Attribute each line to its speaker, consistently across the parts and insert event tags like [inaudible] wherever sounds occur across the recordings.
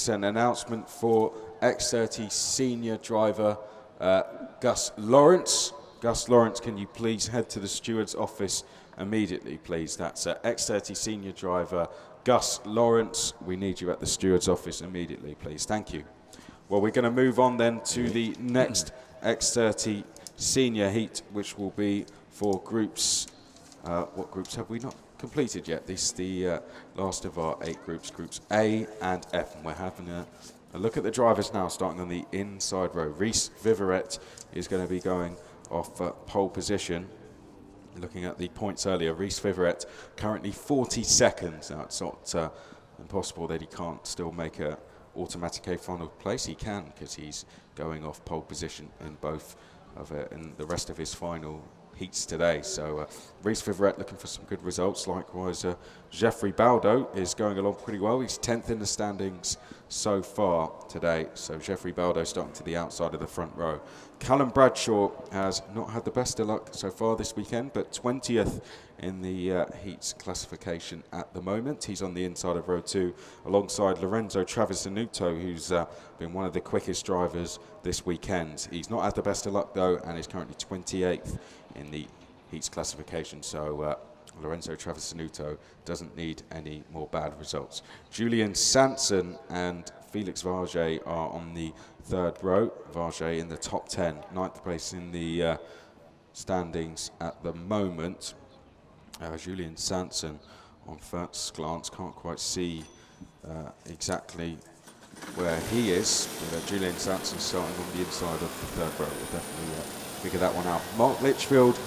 Speaker 1: It's an announcement for X30 senior driver uh, Gus Lawrence. Gus Lawrence, can you please head to the steward's office immediately, please? That's uh, X30 senior driver Gus Lawrence. We need you at the steward's office immediately, please. Thank you. Well, we're going to move on then to the next X30 senior heat, which will be for groups. Uh, what groups have we not completed yet? This is the uh, last of our eight groups, groups A and F. And we're having a, a look at the drivers now, starting on the inside row. Reese Viverette is going to be going off uh, pole position. Looking at the points earlier, Reese Viverette currently 40 seconds. Now, it's not uh, impossible that he can't still make a automatic A final place. He can because he's going off pole position in both of it in the rest of his final heats today. So uh, Reese Viverette looking for some good results. Likewise, uh, Jeffrey Baldo is going along pretty well. He's 10th in the standings so far today. So Jeffrey Baldo starting to the outside of the front row. Callum Bradshaw has not had the best of luck so far this weekend, but 20th in the uh, heats classification at the moment. He's on the inside of row two alongside Lorenzo Travisanutto, who's uh, been one of the quickest drivers this weekend. He's not had the best of luck though, and is currently 28th in the heats classification. So uh, Lorenzo Travisanutto doesn't need any more bad results. Julian Sanson and Felix Varget are on the third row. Varget in the top 10, ninth place in the uh, standings at the moment. Uh, Julian Sanson on first glance can't quite see uh, exactly where he is. But, uh, Julian Sanson starting on the inside of the third row. We'll definitely uh, figure that one out. Mark Litchfield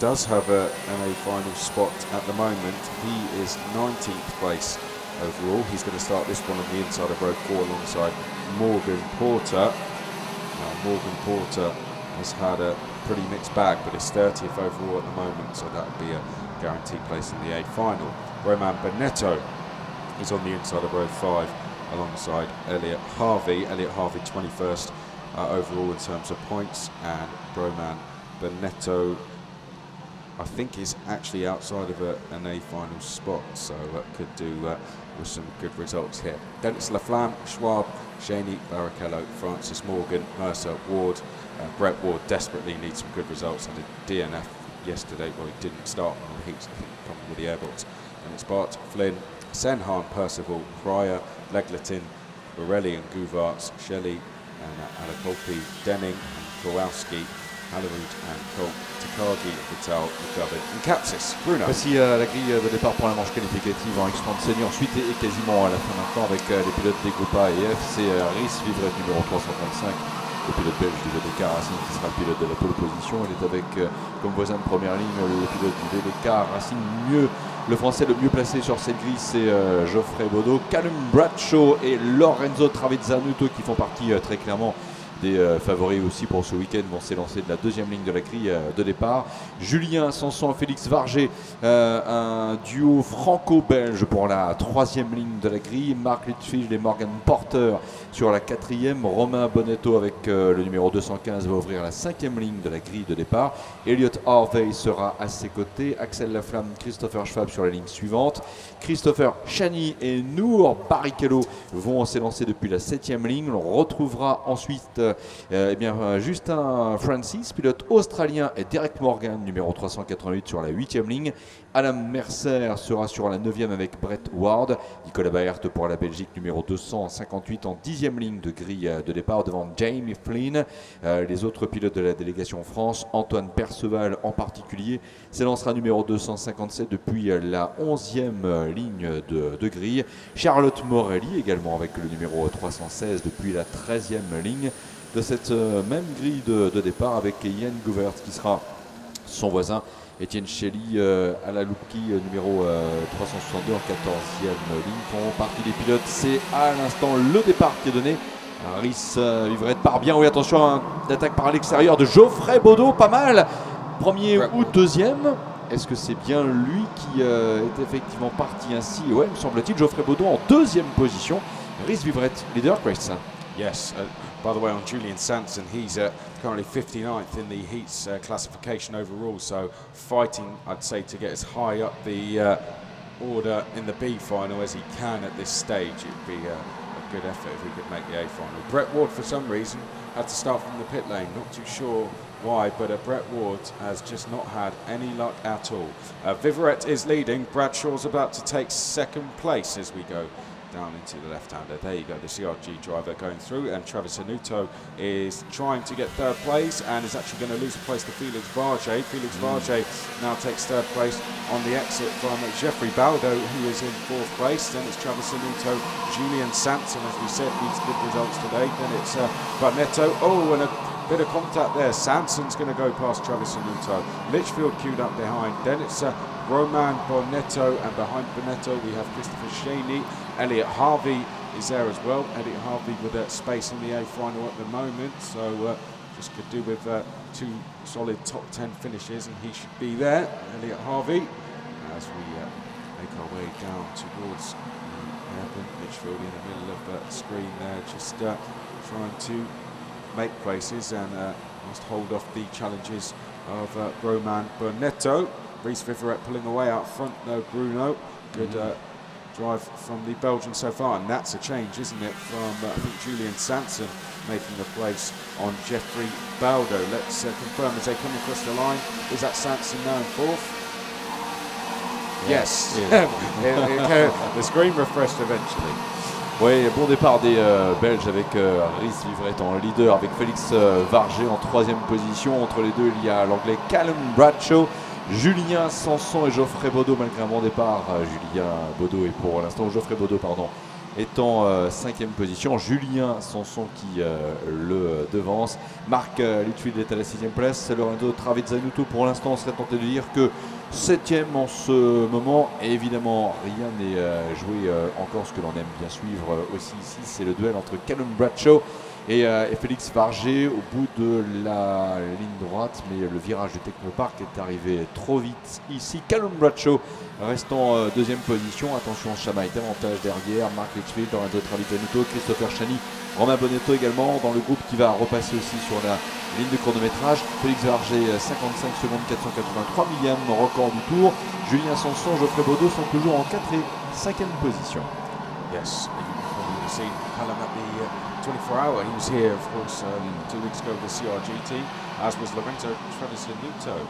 Speaker 1: does have a NA final spot at the moment. He is 19th place overall. He's going to start this one on the inside of row four alongside Morgan Porter. Now, Morgan Porter has had a pretty mixed bag, but is 30th overall at the moment, so that would be a guaranteed place in the A final. Roman Bonetto is on the inside of row five alongside Elliot Harvey. Elliot Harvey 21st uh, overall in terms of points, and Roman Bonetto I think is actually outside of a, an A final spot, so could do uh, with some good results here. Dennis Laflamme, Schwab, Shaney, Barrichello, Francis Morgan, Mercer, Ward, uh, Brett Ward desperately needs some good results and a DNF yesterday. Well, he didn't start on the heats, I think, probably with the airboats. And it's Bart, Flynn, Senhan, Percival, Pryor, Legletin, Morelli and Guvarts, Shelley and uh, Alakopi, Denning and Kowalski,
Speaker 2: Voici euh, la grille de départ pour la manche qualificative en X30 senior. Ensuite, et, quasiment à la fin maintenant avec euh, les pilotes des groupes et F. C'est euh, Rhys Vivret numéro 335 le pilote belge du VDK Racing qui sera pilote de la pole position. Il est avec euh, comme voisin de première ligne le pilote du VDK Racing mieux. Le français le mieux placé sur cette grille, c'est Geoffrey Baudot, Callum Bradshaw et Lorenzo Travizzanuto qui font partie très clairement des euh, favoris aussi pour ce week-end vont s'élancer de la deuxième ligne de la grille euh, de départ. Julien Sanson, Félix Varger, euh, un duo franco-belge pour la troisième ligne de la grille. Marc Litchfield et Morgan Porter sur la quatrième. Romain Bonetto avec le numéro 215 va ouvrir la cinquième ligne de la grille de départ. Elliot Harvey sera à ses côtés. Axel Laflamme, Christopher Schwab sur la ligne suivante. Christopher Chani et Nour Barrichello vont s'élancer depuis la septième ligne. On retrouvera ensuite eh bien, euh, Justin Francis, pilote australien, et Derek Morgan, numéro 388 sur la 8 ligne. Adam Mercer sera sur la 9 avec Brett Ward. Nicolas Baert pour la Belgique, numéro 258 en 10 ligne de grille de départ devant Jamie Flynn. Euh, les autres pilotes de la délégation France, Antoine Perceval en particulier, s'élancera numéro 257 depuis la 11e ligne de, de grille. Charlotte Morelli également avec le numéro 316 depuis la 13e ligne de cette euh, même grille de, départ avec Ian Gouvert qui sera son voisin. Etienne Shelley euh, à la Loupki, euh, numéro 362 en 14e ligne, font partie des pilotes. C'est à l'instant le départ qui est donné. Rhys Vivrette part bien. Oui, attention, hein, d'attaque par l'extérieur de Geoffrey Baudot, pas mal. Premier ou deuxième. Est-ce que c'est bien lui qui est effectivement parti ainsi? Ouais, me semble-t-il. Geoffrey Baudot en deuxième position. Rhys Vivrette, leader, Grace.
Speaker 1: Yes. Uh, by the way, on Julian Sanson, he's uh, currently 59th in the heats uh, classification overall. So fighting, I'd say, to get as high up the uh, order in the B final as he can at this stage. It'd be a, a good effort if he could make the A final. Brett Ward, for some reason, had to start from the pit lane. Not too sure why, but uh, Brett Ward has just not had any luck at all. Uh, Vivaret is leading. Bradshaw's about to take second place as we go down into the left-hander. There you go, the CRG driver going through, and Travisanutto is trying to get third place and is actually going to lose a place to Felix Varge. Felix mm. Varge now takes third place on the exit from Jeffrey Baldo, who is in fourth place. Then it's Travisanutto, Julian Sanson, as we said, needs good results today. Then it's uh, Barnetto. Oh, and a bit of contact there. Sanson's going to go past Travisanutto. Litchfield queued up behind. Then it's uh, Roman Bonetto, and behind Bonetto we have Christopher Shaney. Elliot Harvey is there as well. Elliot Harvey with a space in the A final at the moment, so uh, just could do with uh, two solid top 10 finishes, and he should be there. Elliot Harvey, as we uh, make our way down towards the hairpin, Litchfield in the middle of the screen there, just uh, trying to make places and uh, must hold off the challenges of uh, Roman Bonetto. Reese Vivaret pulling away out front, no Bruno. Good mm -hmm. Drive from the Belgian so far, and that's a change, isn't it, from uh, I think Julian Sanson making a place on Jeffrey Baldo. Let's uh, confirm as they come across the line. Is that Sanson now in fourth? Yes. yes. [laughs] the screen refreshed eventually.
Speaker 2: Oui, bon départ des euh, Belges avec euh, Rhys en leader, avec Félix euh, Varger en troisième position. Entre les deux, il y a l'anglais Callum Bradshaw Julien Sanson et Geoffrey Baudot, malgré un bon départ. Euh, Julien Baudot est pour l'instant, Geoffrey Baudot, pardon, est en euh, cinquième position. Julien Sanson qui euh, le devance. Marc Litchfield est à la sixième place. Lorenzo Travizzanuto, pour l'instant, on serait tenté de dire que septième en ce moment. Et évidemment, rien n'est joué encore. Ce que l'on aime bien suivre aussi ici, c'est le duel entre Callum Bradshaw euh, et, Félix Varger au bout de la ligne droite, mais le virage du Technopark est arrivé trop vite ici. Callum Bradshaw reste en euh, deuxième position. Attention, Chamaït avantage derrière. Marc Litchfield, Lorenzo Travisanuto, Christopher Chani, Romain Bonetto également dans le groupe qui va repasser aussi sur la ligne de chronométrage. Félix Varger, 55 euh, secondes 483 millième record du tour. Julien Sanson, Geoffrey Baudot sont toujours en 4 et 5e position.
Speaker 1: Yes, 24 hour. He was here, of course, um, two weeks ago with the CRG team, as was Lorenzo Travisanutto.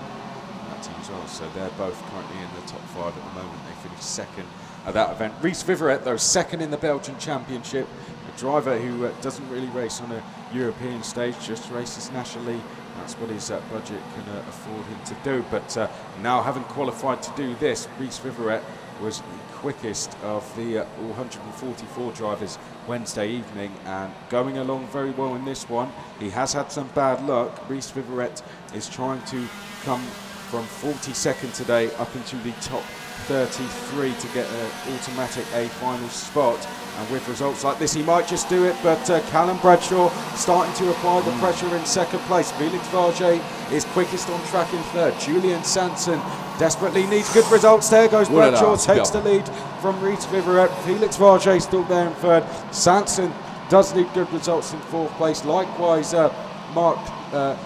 Speaker 1: That team as well. So they're both currently in the top five at the moment. They finished second at that event. Reese Vivaret, though, second in the Belgian Championship. A driver who uh, doesn't really race on a European stage, just races nationally. That's what his uh, budget can uh, afford him to do. But uh, now, having qualified to do this, Reese Vivaret was quickest of the uh, 144 drivers Wednesday evening and going along very well in this one. He has had some bad luck. Reese Vivaret is trying to come from 42nd today up into the top 33 to get an automatic A final spot. And with results like this, he might just do it. But uh, Callum Bradshaw starting to apply the pressure in second place. Felix Varge is quickest on track in third. Julian Sanson desperately needs good results. There goes Bradshaw, takes the lead from Reese Vivaret. Felix Varge still there in third. Sanson does need good results in fourth place. Likewise, uh, Mark. Uh,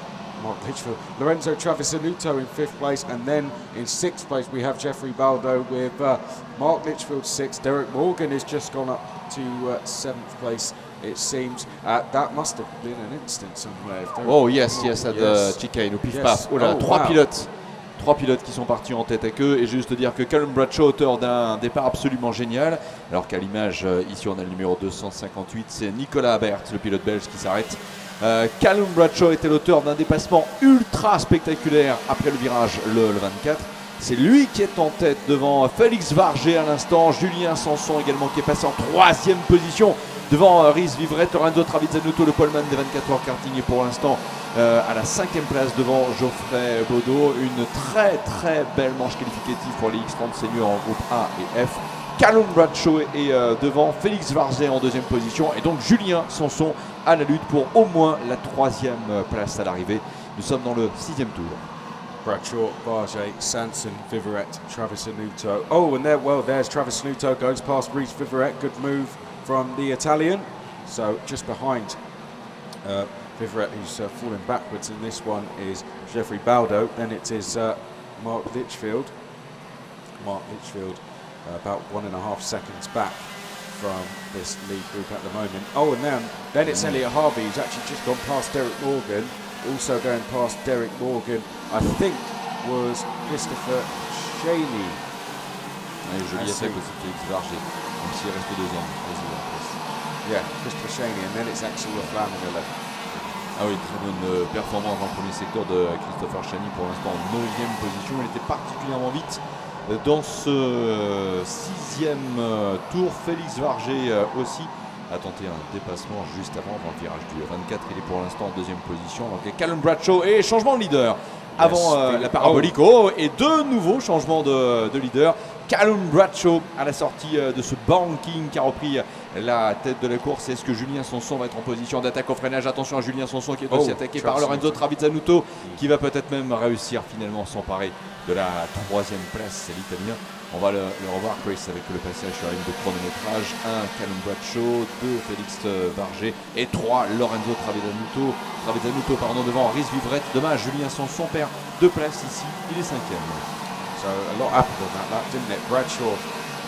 Speaker 1: Mark Litchfield, Lorenzo Travisanutto in fifth place, and then in sixth place we have Jeffrey Baldo with uh, Mark Litchfield sixth. Derek Morgan has just gone up to uh, seventh place. It seems uh, that must have been an instant somewhere.
Speaker 2: Oh yes, yes, at yes. the chicane au pif yes. paf. Oh là, oh, trois wow. pilotes. Trois pilotes qui sont partis en tête avec eux. Et juste dire que Callum Bradshaw, auteur d'un départ absolument génial, alors qu'à l'image, euh, ici on a le numéro 258, c'est Nicolas Abert, le pilote belge qui s'arrête euh, Callum Bradshaw était l'auteur d'un dépassement ultra spectaculaire après le virage le, 24. C'est lui qui est en tête devant Félix Varger à l'instant, Julien Sanson également qui est passé en troisième position devant euh, Rhys Vivret, Lorenzo Travizzanuto, le poleman des 24 heures karting et pour l'instant euh, à la cinquième place devant Geoffrey Baudot. Une très très belle manche qualificative pour les X30 seniors en groupe A et F. Callum Bradshaw est devant, Félix Varger en deuxième position et donc Julien Sanson à la lutte pour au moins la troisième place à l'arrivée. Nous sommes dans le sixième tour.
Speaker 1: Bradshaw, Barge, Sanson, Vivaret, Travis Anuto. Oh, and there, well, there's Travis Anuto goes past Reese Vivaret. Good move from the Italian. So just behind uh, Vivaret, who's uh, falling backwards in this one, is Jeffrey Baldo. Then it is uh, Mark Litchfield. Mark Litchfield uh, about one and a half seconds back from this lead group at the moment. Oh, and then, then it's Elliot Harvey who's actually just gone past Derek Morgan. Also going past Derek Morgan, I think, was Christopher Shaney.
Speaker 2: Et Juliette
Speaker 1: c'est-
Speaker 2: avec aussi Félix Varger, même s'il reste deuxième.
Speaker 1: Yeah, Christopher Shaney, and then it's Axel Laflamme
Speaker 2: Ah oui, très bonne euh, performance dans le premier secteur de Christopher Chani pour l'instant en 9 position. Il était particulièrement vite euh, dans ce euh, sixième tour. Félix Varger aussi a tenté un dépassement juste avant, dans le virage du 24. Il est pour l'instant en deuxième position. Donc Callum Bradshaw et changement de leader avant euh, la parabolique. Oh, et deux nouveaux changements de, de leader. Callum Bradshaw à la sortie euh, de ce banking qui a repris la tête de la course. Est-ce que Julien Sanson va être en position d'attaque au freinage? Attention à Julien Sanson qui est aussi
Speaker 1: Oh,
Speaker 2: attaqué par Lorenzo
Speaker 1: Sanson.
Speaker 2: Travizzanuto qui va peut-être même réussir finalement à s'emparer de la troisième place. C'est l'Italien. On va le, le revoir, Chris, avec le passage sur la ligne de chronométrage. 1, Callum Bradshaw. 2, Félix euh, Varger. Et 3, Lorenzo Travizzanuto. Travizzanuto, pardon, devant Rhys Vivrette. Dommage, Julien Sanson perd deux places ici. Il est cinquième.
Speaker 1: So a lot happened on that lap, didn't it? Bradshaw,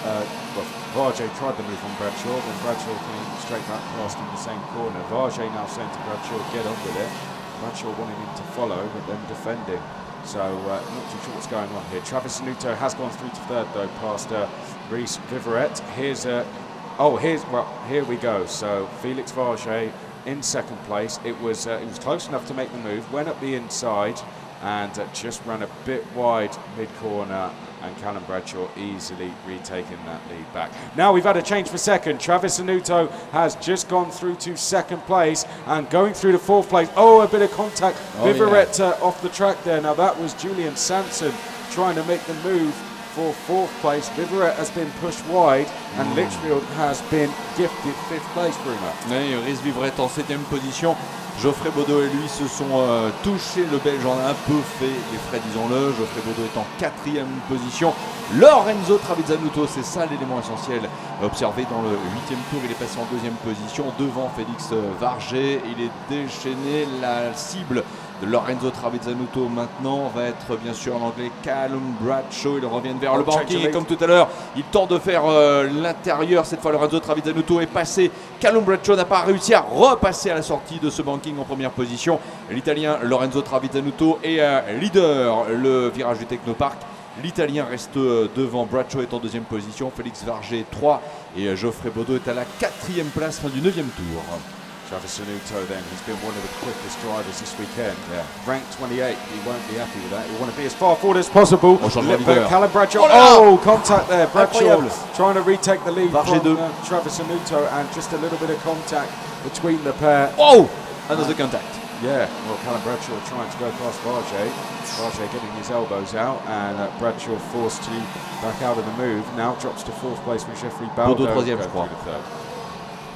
Speaker 1: uh, well, tried the move on Bradshaw, then Bradshaw came straight back past in the same corner. Varjay now saying to Bradshaw, get on with it. Bradshaw wanting him to follow, but then defending. So uh, not too sure what's going on here. Travisanutto has gone through to third though, past uh, Reese Viverette. Here's uh, oh here's well here we go. So Felix Varjay in second place. It was uh, it was close enough to make the move. Went up the inside and uh, just ran a bit wide mid corner. And Callum Bradshaw easily retaking that lead back. Now we've had a change for second. Travisanutto has just gone through to second place and going through to fourth place. Oh, a bit of contact.
Speaker 2: Oh, yeah.
Speaker 1: Uh, off the track there. Now that was Julian Sanson trying to make the move for fourth place. Viverette has been pushed wide and
Speaker 2: Hmm.
Speaker 1: Litchfield has been gifted fifth place, Bruno.
Speaker 2: Oui, Rhys Vivrette en 7 position. Geoffrey Baudot et lui se sont euh, touchés. Le Belge en a un peu fait les frais, disons-le. Geoffrey Baudot est en quatrième position. Lorenzo Travizzanuto, c'est ça l'élément essentiel observé dans le huitième tour. Il est passé en deuxième position devant Félix euh, Varger. Il est déchaîné. La cible de Lorenzo Travizzanuto maintenant va être bien sûr en anglais Callum Bradshaw. Ils reviennent vers le
Speaker 1: Oh,
Speaker 2: banking et comme tout à l'heure, il tente de faire euh, l'intérieur. Cette fois, Lorenzo Travizzanuto est passé. Callum Bradshaw n'a pas réussi à repasser à la sortie de ce banking en première position. L'Italien Lorenzo Travizzanuto est euh, leader. Le virage du Technopark. L'Italien reste euh, devant. Bradshaw est en deuxième position. Félix Varger 3 et Geoffrey Baudot est à la quatrième place fin du neuvième tour.
Speaker 1: Travisanutto then, he's been one of the quickest drivers this weekend.
Speaker 2: Yeah.
Speaker 1: Ranked 28, he won't be happy with that. He'll want to be as far forward as possible.
Speaker 2: Oh, changement de
Speaker 1: But
Speaker 2: leader.
Speaker 1: Callum Bradshaw,
Speaker 2: Oh
Speaker 1: oh, contact there. Bradshaw trying to retake the lead from uh, Travisanutto and just a little bit of contact between the pair.
Speaker 2: Oh Another contact.
Speaker 1: Yeah, well, Callum Bradshaw trying to go past Varjay. Varjay getting his elbows out, and uh, Bradshaw forced to back out of the move. Now drops to fourth place with Jeffrey Baldo.
Speaker 2: Baudot troisième, je crois.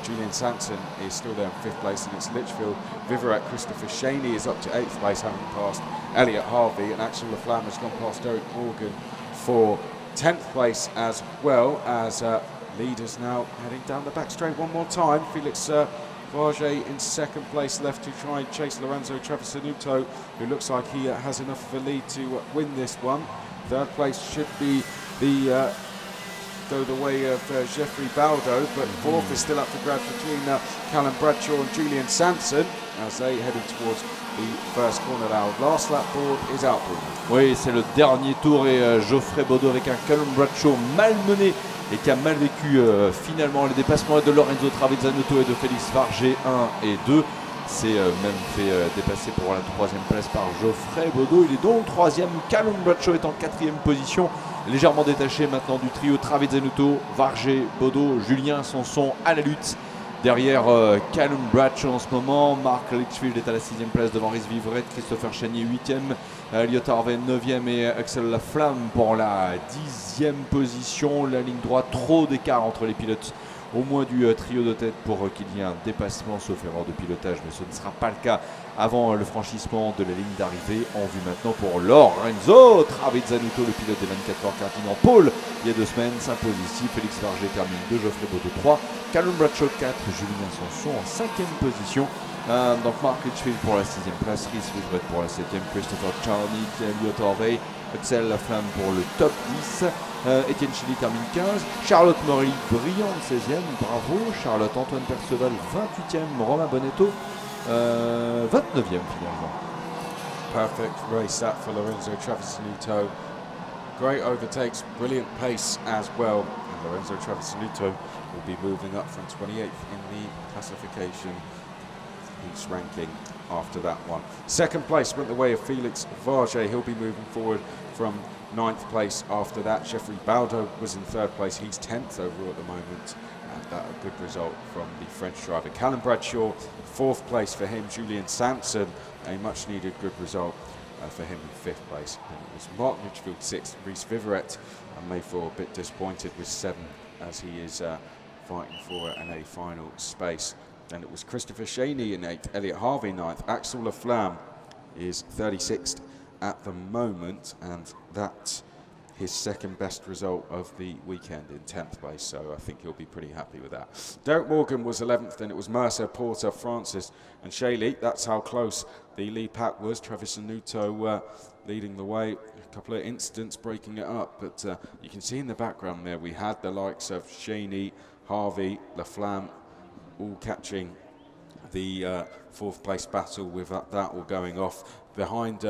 Speaker 1: Julian Sanson is still there in fifth place, and it's Litchfield. Viverat Christopher Shaney is up to eighth place, having passed Elliot Harvey, and Axel Laflamme has gone past Derek Morgan for tenth place as well as uh, leaders now heading down the back straight one more time. Felix uh, Varge in second place, left to try and chase Lorenzo Travisanutto, who looks like he uh, has enough of a lead to uh, win this one. Third place should be the uh, go the way of uh, Jeffrey Baldo, but fourth is still up for grabs between uh, Callum Bradshaw and Julian Sanson as they heading towards the first corner now. Last lap board is out. Bruno.
Speaker 2: Oui, c'est le dernier tour et euh, Geoffrey Baudot avec un Callum Bradshaw malmené et qui a mal vécu euh, finalement les dépassements de Lorenzo et de Félix Varger 1 et 2. C'est euh, même fait euh, dépasser pour la troisième place par Geoffrey Baudot. Il est donc troisième. Callum Bradshaw est en quatrième position, légèrement détaché maintenant du trio Travizzanuto, Varger, Baudot, Julien Sanson à la lutte. Derrière euh, Callum Bradshaw en ce moment, Mark Litchfield est à la sixième place devant Rhys Vivrette, Christopher Chanier huitième, Elliot Harvey 9e et Axel Laflamme pour la dixième position. La ligne droite, trop d'écart entre les pilotes. Au moins du euh, trio de tête pour euh, qu'il y ait un dépassement sauf erreur de pilotage, mais ce ne sera pas le cas avant euh, le franchissement de la ligne d'arrivée. En vue maintenant pour Lorenzo Travizzanuto, le pilote des 24 heures karting en pôle il y a deux semaines, s'impose ici. Félix Varger termine 2, Geoffrey Baudot 3, Callum Bradshaw 4, Julien Sanson en cinquième position. Donc Mark Litchfield pour la sixième place, Rhys Vivrette pour la septième, Christopher Charney, Elliot Harvey, Axel Laflamme pour le top 10. Euh, Étienne Chili termine 15. Charlotte Morelli, brillante 16e. Bravo. Charlotte Antoine Perceval, 28e. Romain Bonetto, 29e finalement.
Speaker 1: Perfect race that for Lorenzo Travisanuto. Great overtakes, brilliant pace as well. And Lorenzo Travisanuto will be moving up from 28th in the classification He's ranking after that one. Second place went the way of Felix Varge. He'll be moving forward from ninth place after that. Jeffrey Baldo was in third place. He's 10th overall at the moment. And that a good result from the French driver. Callum Bradshaw, fourth place for him. Julian Sanson, a much needed good result uh, for him in fifth place. And it was Mark Litchfield sixth. Reese Viverette and Mayfair a bit disappointed with seven as he is uh, fighting for an A final space. Then it was Christopher Shaney in eighth, Elliot Harvey ninth, Axel Laflamme is 36th at the moment, and that's his second best result of the weekend in 10th place, so I think he'll be pretty happy with that. Derek Morgan was 11th, then it was Mercer, Porter, Francis, and Shaley. That's how close the lead pack was. Travis and Nuto uh, leading the way, a couple of incidents breaking it up, but uh, you can see in the background there we had the likes of Shaney, Harvey, Laflamme, all catching the uh, fourth place battle with that, that all going off. Behind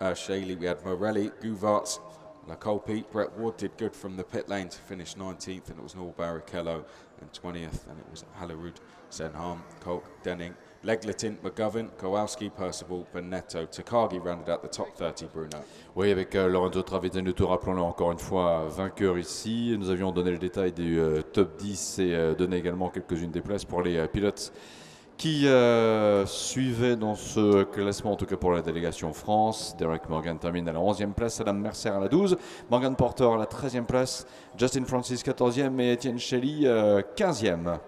Speaker 1: uh, Shaley, we had Morelli, Guvarts, Lacolpi. Brett Ward did good from the pit lane to finish 19th, and it was Noel Barrichello in 20th, and it was Halerud, Senham, Kolk, Denning, Legletin, McGovern, Kowalski, Percival, Benetto, Takagi rounded out the top 30, Bruno.
Speaker 2: Oui, avec euh, Lorenzo Travisanuto, rappelons-le encore une fois, vainqueur ici. Nous avions donné le détail du euh, top 10 et euh, donné également quelques-unes des places pour les euh, pilotes qui euh, suivaient dans ce classement, en tout cas pour la délégation France. Derek Morgan termine à la 11e place, Adam Mercer à la 12, Morgan Porter à la 13e place, Justin Francis 14e et Etienne Shelley 15e.